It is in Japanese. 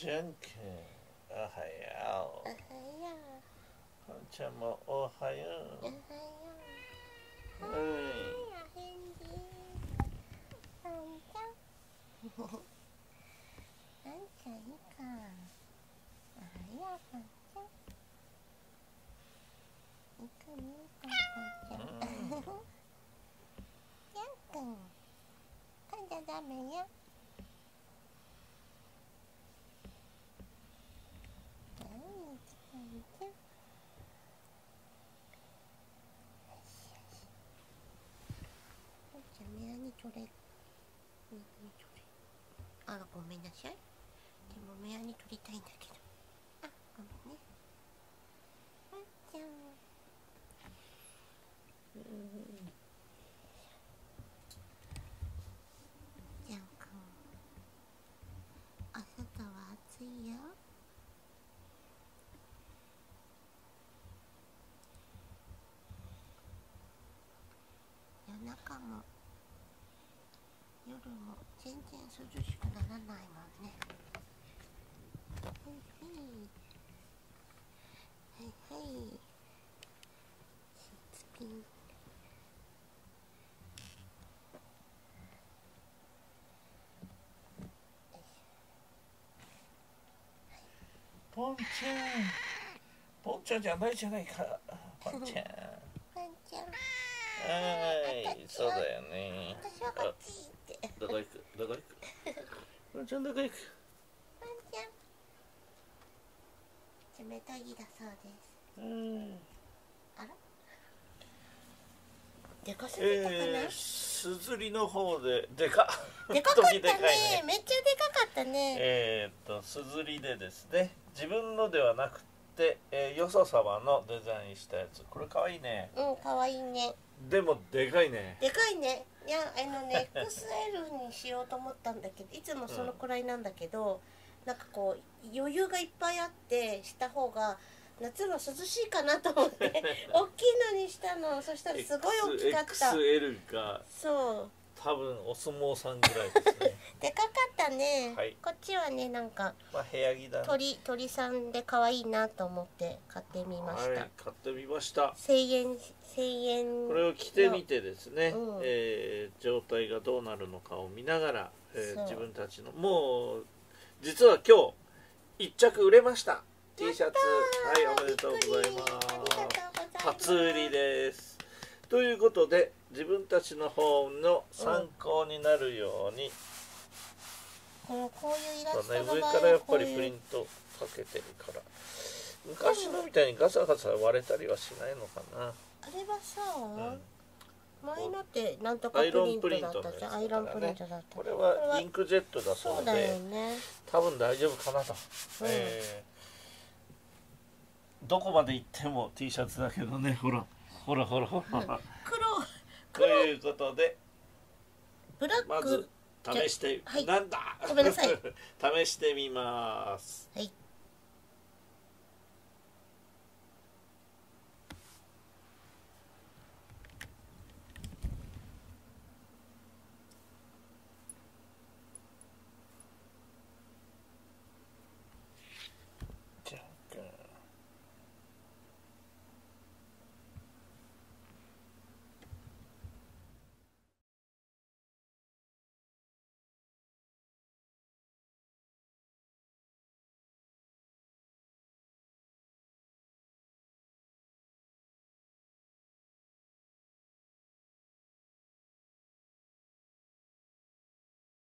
ちゃんくんおはよおはようポンちゃんもおはようおはよううはいお返事パンちゃんちゃんいいかおはようパンちゃんいいかねパンちゃんちゃんくん噛んじゃダメよはいパンちゃんじゃあ目やにちょれ。目やにちょれあらごめんなさい。でも目やに取りたいんだけどあごめんねあんちゃんうんちゃんくんお外は暑いよ夜中も夜も全然涼しくならないもんねはいはいはいはいスピンポンちゃん。ポンちゃんじゃないじゃないか。ポンちゃんちゃん。そうだよね。私はこっちって。どこ行く？どこ行く？ポンちゃんどこ行く？パンちゃん。冷たいだそうです。うん。あら？でかすぎたかな、えー、すずりの方ででかでかかったね。ね。めっちゃでかかったね。えー、っとすずりでですね。自分のではなくて、えー、よそ様のデザインしたやつ。これかわいいね。うんかわいいね。でもでかいね。でかいね。いやあのね XL にしようと思ったんだけどいつもそのくらいなんだけど、なんかこう余裕がいっぱいあってした方が夏は涼しいかなと思って。大きいのにしたの。そしたらすごい大きかった。XL がそう多分お相撲さんぐらいですね。でかかったね、はい。こっちはねなんかまあ部屋着だね。鳥鳥さんで可愛いなと思って買ってみました、はい買ってみました。1000円1000円これを着てみてですね、うん。えー状態がどうなるのかを見ながら、えー自分たちのもう実は今日1着売れました。T シャツ。はいおめでとうございます。初売りですということで自分たちの本の参考になるように、このこういうイラストの場合上からやっぱりプリントかけてるから。昔のみたいにガサガサ割れたりはしないのかな、あれはさ、うん。前のってなんとかプリントだったじゃん、のアイロンプリントだったこれはインクジェットだそうそうだよでね。多分大丈夫かなと、うん。えー。どこまで行っても T シャツだけどねほらほらほらほら。黒。ということでブラック、まず試して、はい。なんだ？ごめんなさい。試してみます。はい